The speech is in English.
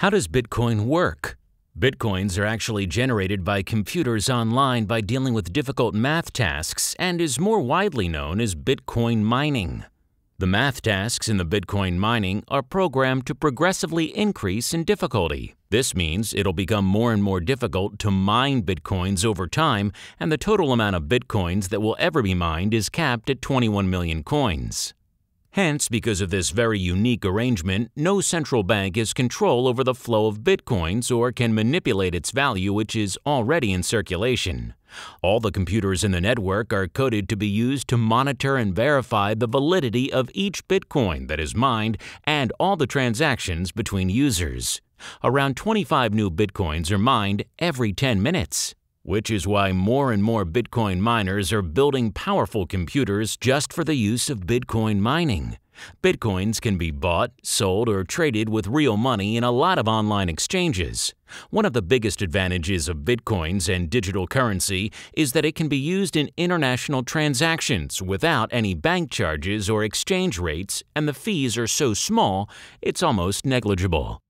How does Bitcoin work? Bitcoins are actually generated by computers online by dealing with difficult math tasks and is more widely known as Bitcoin mining. The math tasks in the Bitcoin mining are programmed to progressively increase in difficulty. This means it'll become more and more difficult to mine Bitcoins over time, and the total amount of Bitcoins that will ever be mined is capped at 21 million coins. Hence, because of this very unique arrangement, no central bank has control over the flow of bitcoins or can manipulate its value, which is already in circulation. All the computers in the network are coded to be used to monitor and verify the validity of each Bitcoin that is mined and all the transactions between users. Around 25 new Bitcoins are mined every 10 minutes, which is why more and more Bitcoin miners are building powerful computers just for the use of Bitcoin mining. Bitcoins can be bought, sold, or traded with real money in a lot of online exchanges. One of the biggest advantages of Bitcoins and digital currency is that it can be used in international transactions without any bank charges or exchange rates, and the fees are so small it's almost negligible.